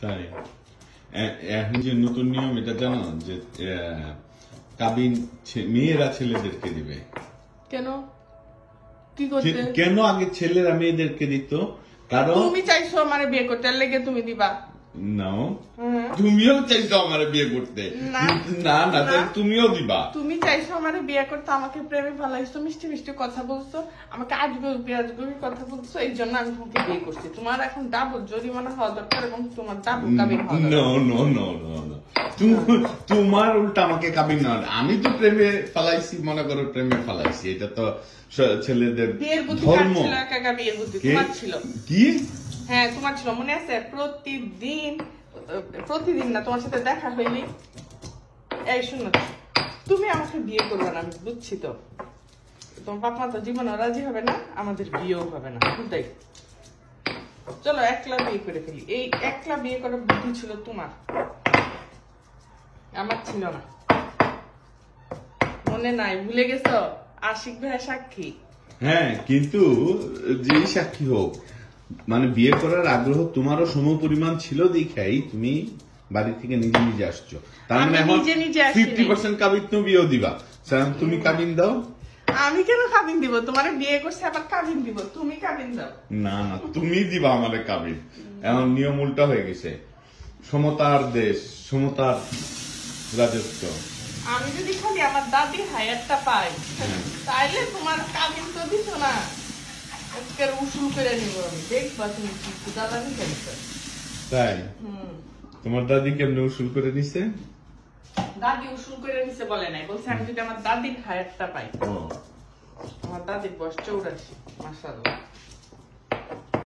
তাই। এখন যে নতুন নিয়ম এটা জানো যে কাবিন মেয়েরা ছেলেদেরকে দিবে। কেন? কি করতে? কেন আগে ছেলেরা মেয়েদেরকে দিত? কারণ তুমি চাইছো আমার বিয়ে করতে লেগে তুমি দিবা। নাও তুমিও চাইছো আমার বিয়ে করতে। না। না তুমিও দিবা। তুমি চাইছো আমার বিয়ে করতে আমাকে প্রেমে মিষ্টি মিষ্টি কথা বলছো আমাকে আজগুবি পেঁয়াজগুবি কথা বলছো এই জন্য আমি তোমাকে বিয়ে করছি। তোমার এখন ডাবল জরিমানা হওয়া দরকার এবং তোমার ডাবল কাবিন হওয়া নো নো নো নো তোমার উল্টা আমাকে কাবিন না আমি তো প্রেমে ফালাইছি মনে করো প্রেমে ফালাইছি। এটা তো ছেলেদের ধর্ম। কে? হ্যাঁ তোমার ছিল, মনে আছে? প্রতিদিন প্রতিদিন না, তোমার সাথে দেখা হয়নি। এই শুনো, তুমি আমাকে বিয়ে করবে না, আমি বুঝছি তো। তোমার বাপ মা তো জীবনে রাজি হবে না, আমাদের বিয়েও হবে না বুঝতেই চলো, একলা বিয়ে করে ফেলি। এই একলা বিয়ে করার বুদ্ধি ছিল তোমার। আমার ছিল না। মনে নাই, ভুলে গেছো? আশিক ভাইয়া সাক্ষী। হ্যাঁ কিন্তু যে সাক্ষী হোক মানে বিয়ে করার আগ্রহ তোমারও সম পরিমাণ ছিল দেখাই তুমি বাড়ি থেকে নিজে নিজে আসছো। তার মানে এখন। ফিফটি পার্সেন্ট কাবিন তুমি বিয়েও দিবা। তুমি কাবিন দাও। আমি কেন কাবিন দিব? তোমার বিয়ে করছে আবার কাবিন দিব। তুমি কাবিন দাও। না না তুমি দিবা আমাদের কাবিন। এখন নিয়ম উল্টা হয়ে গেছে। সমতার দেশ সমতার রাজত্ব। আমি যদি খালি আমার দাদি হায়ারটা পাই তাইলে তোমার কাবিন তো দিত না। আজকের উসুল করে নিব আমি। দেখবা তুমি কি দাদানি করছ তাই? হুম। তোমার দাদি কেমনে উসুল করে নিছে? দাদি উসুল করে নিছে বলে নাই। বলছে আমি যদি আমার দাদির হায়াতটা পাই। ও। আমার দাদির বয়স চৌরাশি মাসাল্লাহ